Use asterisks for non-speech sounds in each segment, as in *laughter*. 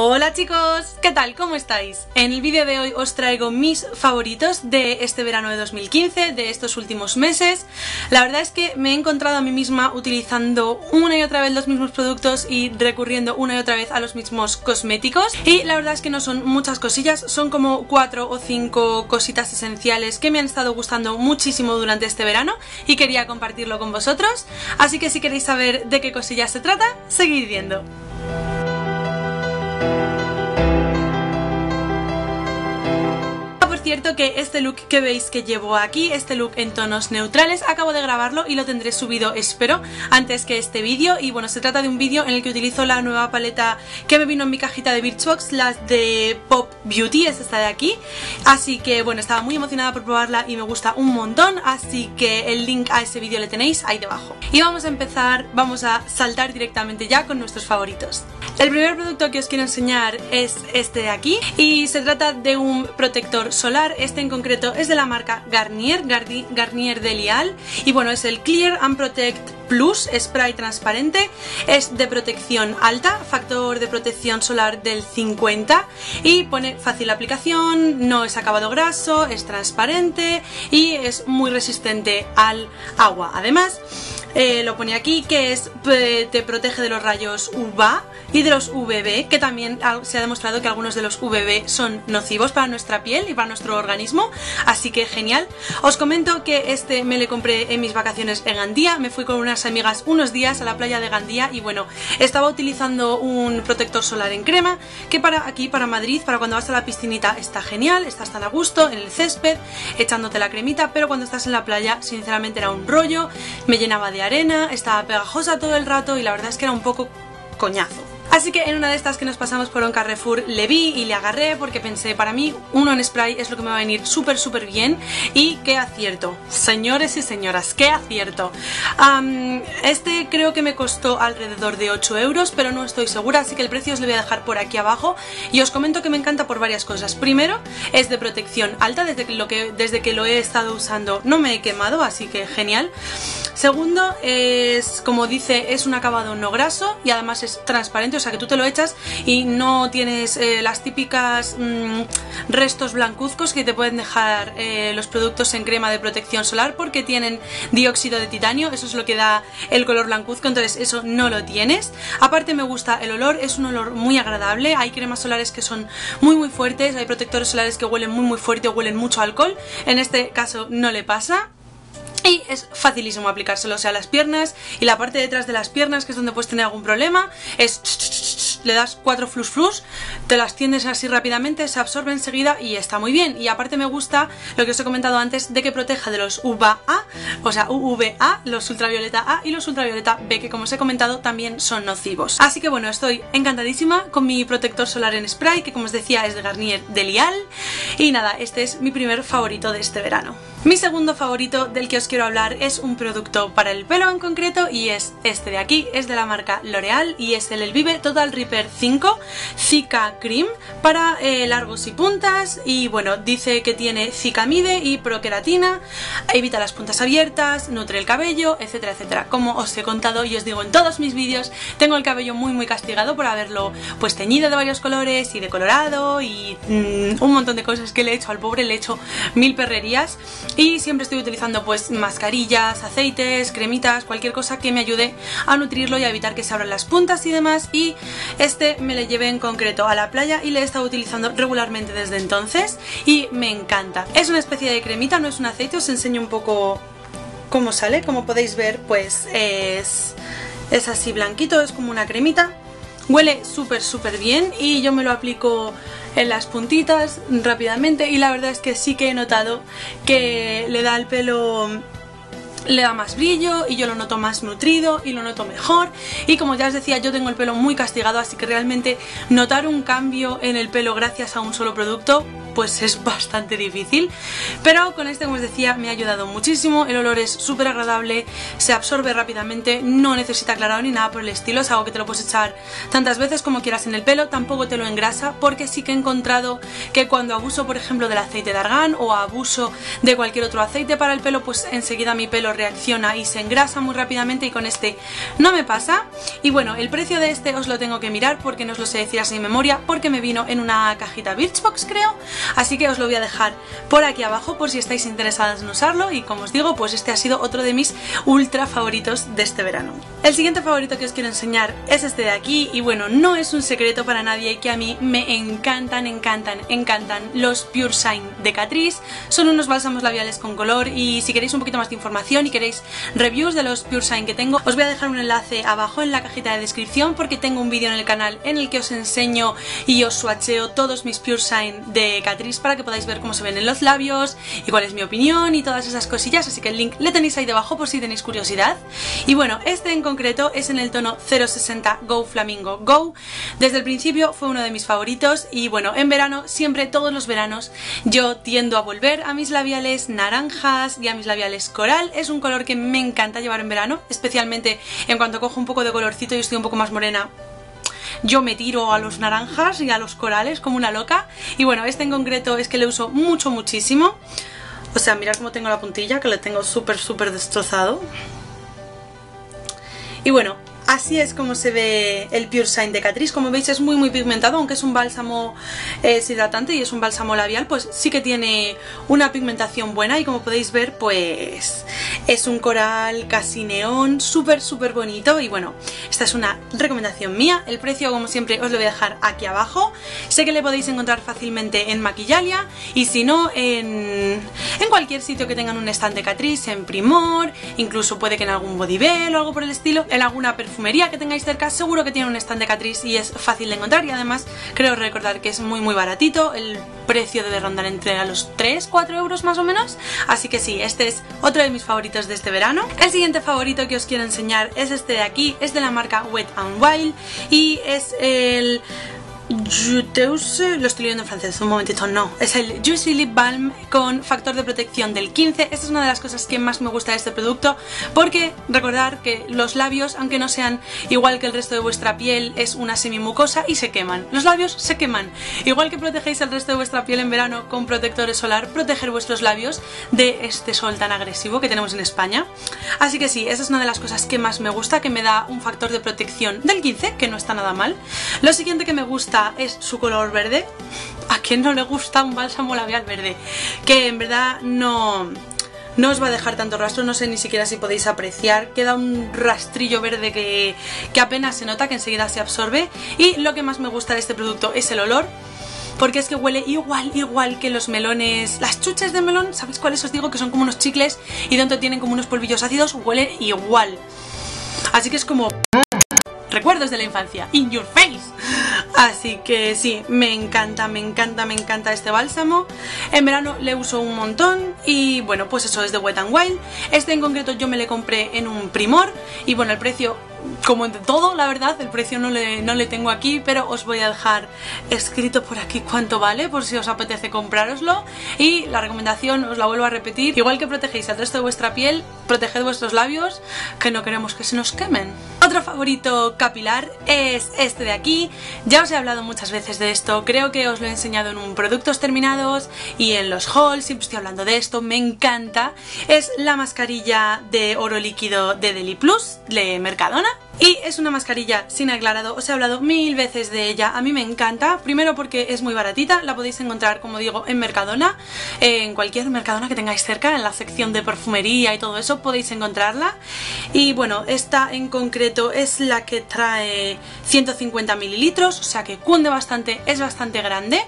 Hola chicos, ¿qué tal? ¿Cómo estáis? En el vídeo de hoy os traigo mis favoritos de este verano de 2015, de estos últimos meses. La verdad es que me he encontrado a mí misma utilizando una y otra vez los mismos productos y recurriendo una y otra vez a los mismos cosméticos. Y la verdad es que no son muchas cosillas, son como cuatro o cinco cositas esenciales que me han estado gustando muchísimo durante este verano y quería compartirlo con vosotros. Así que si queréis saber de qué cosillas se trata, seguid viendo. Cierto que este look que veis que llevo aquí, este look en tonos neutrales, acabo de grabarlo y lo tendré subido, espero, antes que este vídeo. Y bueno, se trata de un vídeo en el que utilizo la nueva paleta que me vino en mi cajita de Birchbox, las de Pop Beauty, es esta de aquí. Así que bueno, estaba muy emocionada por probarla y me gusta un montón, así que el link a ese vídeo le tenéis ahí debajo. Y vamos a empezar, vamos a saltar directamente ya con nuestros favoritos. El primer producto que os quiero enseñar es este de aquí y se trata de un protector solar, este en concreto es de la marca Garnier, Garnier Delial y bueno es el Clear and Protect Plus Spray transparente, es de protección alta, factor de protección solar del 50 y pone fácil aplicación, no es acabado graso, es transparente y es muy resistente al agua. Además, eh, lo pone aquí que es te protege de los rayos UVA y de los UVB, que también se ha demostrado que algunos de los UVB son nocivos para nuestra piel y para nuestro organismo, así que genial. Os comento que este me lo compré en mis vacaciones en Gandía, me fui con unas amigas unos días a la playa de Gandía y bueno, estaba utilizando un protector solar en crema, que para aquí, para Madrid, para cuando vas a la piscinita está genial, estás tan a gusto en el césped, echándote la cremita, pero cuando estás en la playa, sinceramente era un rollo, me llenaba de arena, estaba pegajosa todo el rato y la verdad es que era un poco coñazo. Así que en una de estas que nos pasamos por un Carrefour le vi y le agarré porque pensé, para mí uno en spray es lo que me va a venir súper súper bien y qué acierto, señores y señoras, qué acierto. este creo que me costó alrededor de 8 euros, pero no estoy segura, así que el precio os lo voy a dejar por aquí abajo y os comento que me encanta por varias cosas. Primero, es de protección alta, desde lo, que, desde que lo he estado usando no me he quemado, así que genial. Segundo, es como dice, es un acabado no graso y además es transparente, o sea que tú te lo echas y no tienes eh, las típicas mm, restos blancuzcos que te pueden dejar eh, los productos en crema de protección solar porque tienen dióxido de titanio, eso es lo que da el color blancuzco, entonces eso no lo tienes. Aparte me gusta el olor, es un olor muy agradable, hay cremas solares que son muy muy fuertes, hay protectores solares que huelen muy muy fuerte o huelen mucho alcohol, en este caso no le pasa y es facilísimo aplicárselo, o sea, las piernas y la parte detrás de las piernas, que es donde puedes tener algún problema, es le das cuatro flus flus, te las tiendes así rápidamente, se absorbe enseguida y está muy bien. Y aparte me gusta lo que os he comentado antes de que proteja de los UVA, o sea, UVA, los ultravioleta A y los ultravioleta B, que como os he comentado también son nocivos. Así que bueno, estoy encantadísima con mi protector solar en spray, que como os decía es de Garnier Delial. Y nada, este es mi primer favorito de este verano. Mi segundo favorito del que os quiero hablar es un producto para el pelo en concreto y es este de aquí, es de la marca L'Oreal y es el Elvive Total Repair 5 Zika Cream para eh, largos y puntas. Y bueno, dice que tiene cicamide y proqueratina, evita las puntas abiertas, nutre el cabello, etcétera, etcétera. Como os he contado y os digo en todos mis vídeos, tengo el cabello muy muy castigado por haberlo pues teñido de varios colores y decolorado y mm, un montón de cosas que le he hecho al pobre, le he hecho mil perrerías y siempre estoy utilizando pues mascarillas, aceites, cremitas, cualquier cosa que me ayude a nutrirlo y a evitar que se abran las puntas y demás. Y este me le llevé en concreto a la playa y le he estado utilizando regularmente desde entonces y me encanta. Es una especie de cremita, no es un aceite, os enseño un poco cómo sale, como podéis ver pues es, es así blanquito, es como una cremita Huele súper súper bien y yo me lo aplico en las puntitas rápidamente y la verdad es que sí que he notado que le da al pelo le da más brillo y yo lo noto más nutrido y lo noto mejor. Y como ya os decía yo tengo el pelo muy castigado así que realmente notar un cambio en el pelo gracias a un solo producto pues es bastante difícil. Pero con este, como os decía, me ha ayudado muchísimo. El olor es súper agradable, se absorbe rápidamente, no necesita aclarado ni nada por el estilo. Es algo que te lo puedes echar tantas veces como quieras en el pelo, tampoco te lo engrasa, porque sí que he encontrado que cuando abuso, por ejemplo, del aceite de argán o abuso de cualquier otro aceite para el pelo, pues enseguida mi pelo reacciona y se engrasa muy rápidamente y con este no me pasa. Y bueno, el precio de este os lo tengo que mirar porque no os lo sé decir así en memoria, porque me vino en una cajita Birchbox creo, así que os lo voy a dejar por aquí abajo por si estáis interesados en usarlo. Y como os digo, pues este ha sido otro de mis ultra favoritos de este verano. El siguiente favorito que os quiero enseñar es este de aquí. Y bueno, no es un secreto para nadie que a mí me encantan, encantan, encantan los Pure Shine de Catrice, son unos bálsamos labiales con color. Y si queréis un poquito más de información y queréis reviews de los Pure Shine que tengo, os voy a dejar un enlace abajo en la cajita de descripción porque tengo un vídeo en el canal en el que os enseño y os swatcheo todos mis Pure Shine de Catrice para que podáis ver cómo se ven en los labios y cuál es mi opinión y todas esas cosillas, así que el link le tenéis ahí debajo por si tenéis curiosidad. Y bueno, este en concreto es en el tono 060 Go Flamingo Go. Desde el principio fue uno de mis favoritos y bueno, en verano, siempre todos los veranos, yo tiendo a volver a mis labiales naranjas y a mis labiales coral. Es un color que me encanta llevar en verano, especialmente en cuanto cojo un poco de colorcito y estoy un poco más morena yo me tiro a los naranjas y a los corales como una loca. Y bueno, este en concreto es que le uso mucho muchísimo. O sea, mirad cómo tengo la puntilla que le tengo súper súper destrozado. Y bueno, Así es como se ve el Pure Shine de Catrice, como veis es muy muy pigmentado, aunque es un bálsamo es hidratante y es un bálsamo labial, pues sí que tiene una pigmentación buena y como podéis ver pues es un coral casi neón, súper súper bonito y bueno, esta es una recomendación mía, el precio como siempre os lo voy a dejar aquí abajo, sé que le podéis encontrar fácilmente en Maquillalia y si no en, en cualquier sitio que tengan un stand de Catrice, en Primor, incluso puede que en algún Bodybell o algo por el estilo, en alguna perfumería que tengáis cerca seguro que tiene un stand de Catrice y es fácil de encontrar. Y además creo recordar que es muy muy baratito, el precio debe rondar entre los 3-4 euros más o menos, así que sí, este es otro de mis favoritos de este verano. El siguiente favorito que os quiero enseñar es este de aquí, es de la marca Wet n Wild y es el Juteuse, lo estoy leyendo en francés, un momentito, no. Es el Juicy Lip Balm con factor de protección del 15. Esta es una de las cosas que más me gusta de este producto porque recordar que los labios, aunque no sean igual que el resto de vuestra piel, es una semimucosa y se queman. Los labios se queman. Igual que protegéis el resto de vuestra piel en verano con protectores solar, proteger vuestros labios de este sol tan agresivo que tenemos en España. Así que sí, esa es una de las cosas que más me gusta, que me da un factor de protección del 15, que no está nada mal. Lo siguiente que me gusta es su color verde. ¿A quien no le gusta un bálsamo labial verde? Que en verdad no, no os va a dejar tanto rastro, no sé ni siquiera si podéis apreciar, queda un rastrillo verde que, que, apenas se nota, que enseguida se absorbe y lo que más me gusta de este producto es el olor porque es que huele igual, igual que los melones, las chuches de melón, ¿sabéis cuáles os digo? Que son como unos chicles y dentro tienen como unos polvillos ácidos, huele igual así que es como recuerdos de la infancia, in your face Así que sí, me encanta, me encanta, me encanta este bálsamo. En verano le uso un montón y bueno, pues eso es de Wet n Wild. Este en concreto yo me le compré en un primor y bueno, el precio como en todo, la verdad, el precio no le, no le tengo aquí, pero os voy a dejar escrito por aquí cuánto vale, por si os apetece comprároslo. Y la recomendación, os la vuelvo a repetir, igual que protegéis el resto de vuestra piel, proteged vuestros labios, que no queremos que se nos quemen. Otro favorito capilar es este de aquí, ya os he hablado muchas veces de esto, creo que os lo he enseñado en un productos terminados y en los hauls, siempre estoy hablando de esto, me encanta. Es la mascarilla de oro líquido de Deli Plus, de Mercadona, y es una mascarilla sin aclarado, os he hablado mil veces de ella, a mí me encanta, primero porque es muy baratita, la podéis encontrar como digo en Mercadona, en cualquier Mercadona que tengáis cerca, en la sección de perfumería y todo eso podéis encontrarla. Y bueno, esta en concreto es la que trae 150 mililitros, o sea que cunde bastante, es bastante grande,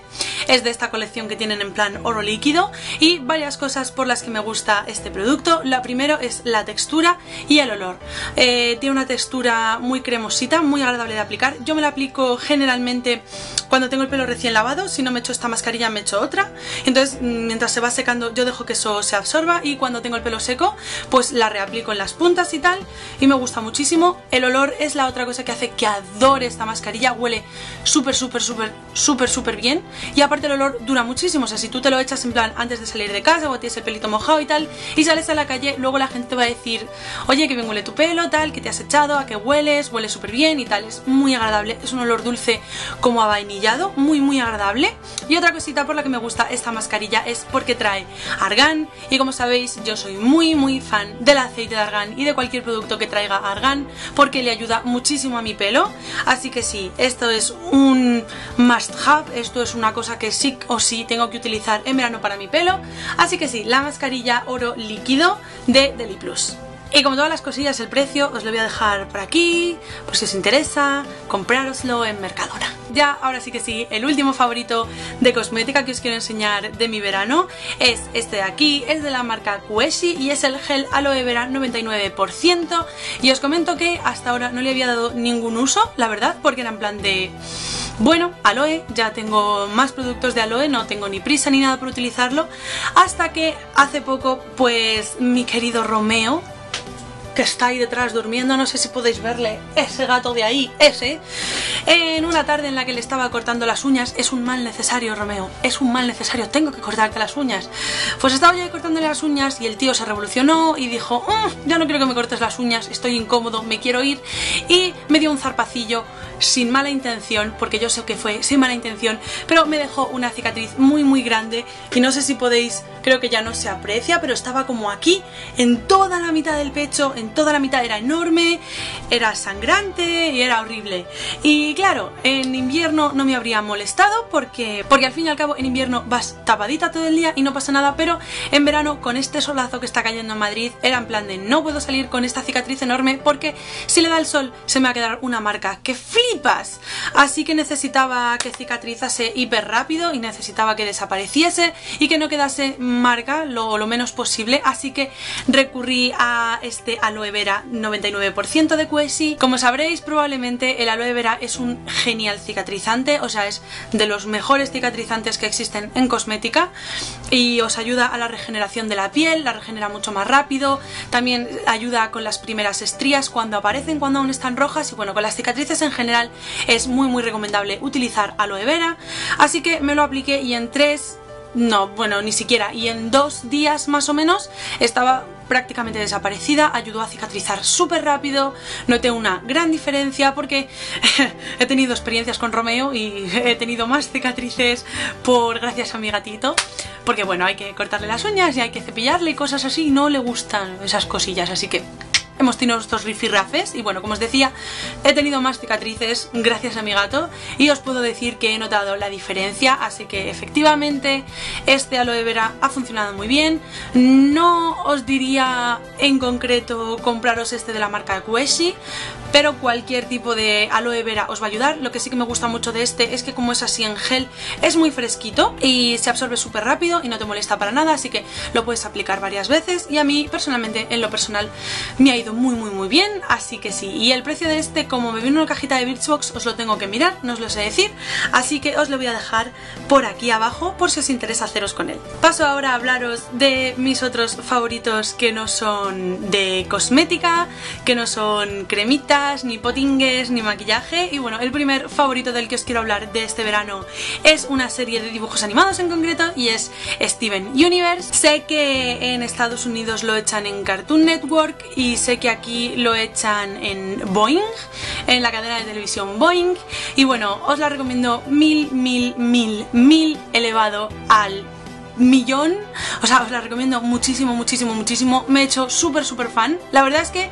es de esta colección que tienen en plan oro líquido. Y varias cosas por las que me gusta este producto, la primero es la textura y el olor, eh, tiene una textura muy cremosita, muy agradable de aplicar. Yo me la aplico generalmente cuando tengo el pelo recién lavado, si no me echo esta mascarilla me echo otra. Entonces mientras se va secando yo dejo que eso se absorba y cuando tengo el pelo seco pues la reaplico en las puntas y tal y me gusta muchísimo. El olor es la otra cosa que hace que adore esta mascarilla, huele súper súper súper súper súper bien y aparte el olor dura muchísimo, o sea, si tú te lo echas en plan antes de salir de casa o tienes el pelito mojado y tal, y sales a la calle, luego la gente te va a decir, oye, que bien huele tu pelo, tal, que te has echado, a qué hueles, huele súper bien y tal, es muy agradable, es un olor dulce como a vainillado, muy muy agradable. Y otra cosita por la que me gusta esta mascarilla es porque trae argán, y como sabéis, yo soy muy muy fan del aceite de argán y de cualquier producto que traiga argán, porque le ayuda muchísimo a mi pelo, así que sí, esto es un must have, esto es una cosa que sí o sí tengo que utilizar en verano para mi pelo, así que sí, la mascarilla oro líquido de Deli Plus. Y como todas las cosillas, el precio os lo voy a dejar por aquí, por si os interesa, comprároslo en Mercadona. Ya, ahora sí que sí, el último favorito de cosmética que os quiero enseñar de mi verano es este de aquí, es de la marca Kueshi y es el gel aloe vera 99% y os comento que hasta ahora no le había dado ningún uso, la verdad, porque era en plan de... Bueno, aloe, ya tengo más productos de aloe, no tengo ni prisa ni nada por utilizarlo, hasta que hace poco, pues mi querido Romeo, que está ahí detrás durmiendo, no sé si podéis verle, ese gato de ahí, ese, en una tarde en la que le estaba cortando las uñas, es un mal necesario, Romeo, es un mal necesario, tengo que cortarte las uñas. Pues estaba yo cortándole las uñas y el tío se revolucionó y dijo, mm, ya no quiero que me cortes las uñas, estoy incómodo, me quiero ir, y me dio un zarpacillo sin mala intención, porque yo sé que fue sin mala intención, pero me dejó una cicatriz muy muy grande y no sé si podéis, creo que ya no se aprecia, pero estaba como aquí, en toda la mitad del pecho, en toda la mitad era enorme, era sangrante y era horrible. Y claro, en invierno no me habría molestado porque, porque al fin y al cabo en invierno vas tapadita todo el día y no pasa nada, pero en verano con este solazo que está cayendo en Madrid era en plan de no puedo salir con esta cicatriz enorme porque si le da el sol se me va a quedar una marca que flipas. Así que necesitaba que cicatrizase hiper rápido y necesitaba que desapareciese y que no quedase marca lo, lo menos posible, así que recurrí a este aloe vera 99% de Quesi. Como sabréis probablemente el aloe vera es un genial cicatrizante, o sea es de los mejores cicatrizantes que existen en cosmética y os ayuda a la regeneración de la piel, la regenera mucho más rápido, también ayuda con las primeras estrías cuando aparecen, cuando aún están rojas y bueno, con las cicatrices en general es muy muy recomendable utilizar aloe vera, así que me lo apliqué y en tres no, bueno, ni siquiera. Y en dos días más o menos estaba prácticamente desaparecida, ayudó a cicatrizar súper rápido, noté una gran diferencia porque *laughs* he tenido experiencias con Romeo y *laughs* he tenido más cicatrices por gracias a mi gatito, porque bueno, hay que cortarle las uñas y hay que cepillarle y cosas así, no le gustan esas cosillas, así que hemos tenido estos rifirrafes y bueno, como os decía, he tenido más cicatrices gracias a mi gato y os puedo decir que he notado la diferencia, así que efectivamente este aloe vera ha funcionado muy bien. No os diría en concreto compraros este de la marca Kueshi, pero cualquier tipo de aloe vera os va a ayudar. Lo que sí que me gusta mucho de este es que como es así en gel, es muy fresquito y se absorbe súper rápido y no te molesta para nada, así que lo puedes aplicar varias veces y a mí personalmente, en lo personal, me ha ido muy muy muy bien, así que sí. Y el precio de este, como me viene una cajita de Birchbox, os lo tengo que mirar, no os lo sé decir, así que os lo voy a dejar por aquí abajo por si os interesa haceros con él. Paso ahora a hablaros de mis otros favoritos que no son de cosmética, que no son cremitas, ni potingues, ni maquillaje. Y bueno, el primer favorito del que os quiero hablar de este verano es una serie de dibujos animados en concreto y es Steven Universe. Sé que en Estados Unidos lo echan en Cartoon Network y sé que aquí lo echan en Boeing, en la cadena de televisión Boeing. Y bueno, os la recomiendo mil, mil, mil, mil elevado al millón. O sea, os la recomiendo muchísimo, muchísimo, muchísimo. Me he hecho súper, súper fan. La verdad es que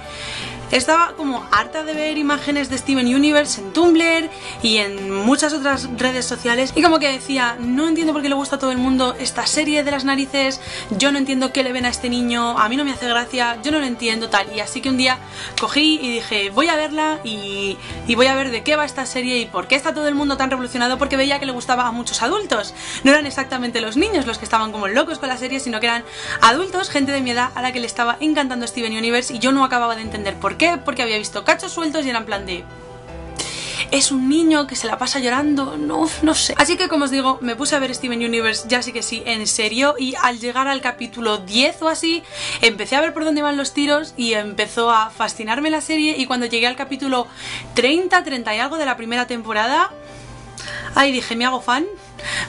estaba como harta de ver imágenes de Steven Universe en Tumblr y en muchas otras redes sociales y como que decía, no entiendo por qué le gusta a todo el mundo esta serie de las narices, yo no entiendo qué le ven a este niño, a mí no me hace gracia, yo no lo entiendo tal y así que un día cogí y dije voy a verla y, voy a ver de qué va esta serie y por qué está todo el mundo tan revolucionado porque veía que le gustaba a muchos adultos, no eran exactamente los niños los que estaban como locos con la serie sino que eran adultos, gente de mi edad a la que le estaba encantando Steven Universe y yo no acababa de entender por qué? Porque había visto cachos sueltos y era en plan de... Es un niño que se la pasa llorando, no, no sé. Así que como os digo, me puse a ver Steven Universe ya sí que sí, en serio, y al llegar al capítulo 10 o así, empecé a ver por dónde van los tiros y empezó a fascinarme la serie y cuando llegué al capítulo 30, 30 y algo de la primera temporada, ahí dije, me hago fan,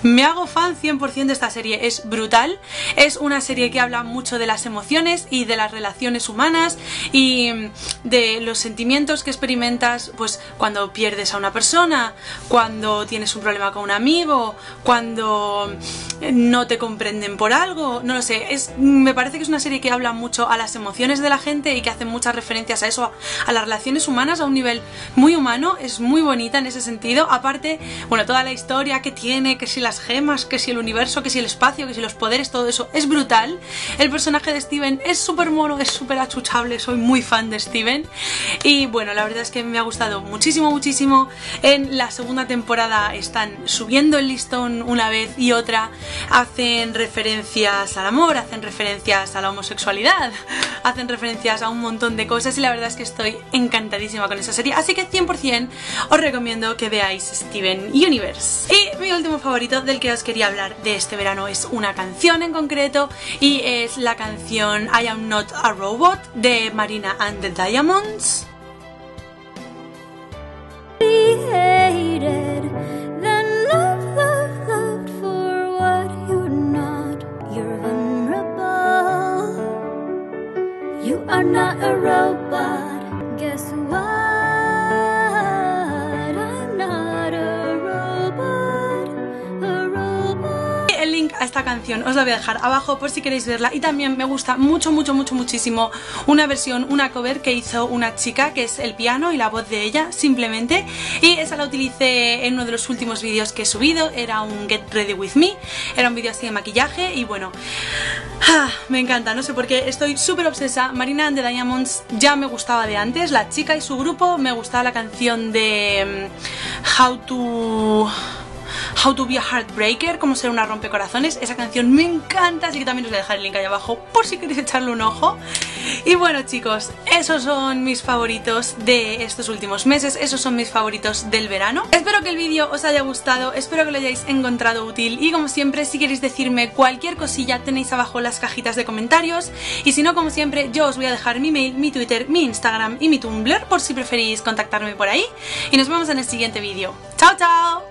me hago fan 100% de esta serie, es brutal, es una serie que habla mucho de las emociones y de las relaciones humanas y de los sentimientos que experimentas pues cuando pierdes a una persona, cuando tienes un problema con un amigo, cuando no te comprenden por algo, no lo sé, es, me parece que es una serie que habla mucho a las emociones de la gente y que hace muchas referencias a eso, a las relaciones humanas a un nivel muy humano, es muy bonita en ese sentido, aparte, bueno, toda la historia que tiene, que si gemas, que si el universo, que si el espacio, que si los poderes, todo eso. Es brutal, el personaje de Steven es súper mono, es súper achuchable, soy muy fan de Steven. Y bueno, la verdad es que me ha gustado muchísimo, muchísimo, en la segunda temporada están subiendo el listón una vez y otra, hacen referencias al amor, hacen referencias a la homosexualidad, *laughs* hacen referencias a un montón de cosas y la verdad es que estoy encantadísima con esa serie, así que 100% os recomiendo que veáis Steven Universe. Y mi último favorito del que os quería hablar de este verano es una canción en concreto y es la canción I Am Not a Robot de Marina and the Diamonds. are not a robot. Esta canción os lo voy a dejar abajo por si queréis verla y también me gusta mucho mucho mucho muchísimo una versión, una cover que hizo una chica que es el piano y la voz de ella simplemente y esa la utilicé en uno de los últimos vídeos que he subido, era un Get Ready With Me, era un vídeo así de maquillaje y bueno Ah, me encanta, no sé por qué, estoy súper obsesa. Marina the Diamonds ya me gustaba de antes, la chica y su grupo, me gustaba la canción de mm, How to... How to be a Heartbreaker, como ser una rompecorazones. Esa canción me encanta, así que también os voy a dejar el link ahí abajo por si queréis echarle un ojo. Y bueno chicos, esos son mis favoritos de estos últimos meses, esos son mis favoritos del verano. Espero que el vídeo os haya gustado, espero que lo hayáis encontrado útil y como siempre si queréis decirme cualquier cosilla tenéis abajo las cajitas de comentarios y si no como siempre yo os voy a dejar mi mail, mi Twitter, mi Instagram y mi Tumblr por si preferís contactarme por ahí y nos vemos en el siguiente vídeo. ¡Chao chao!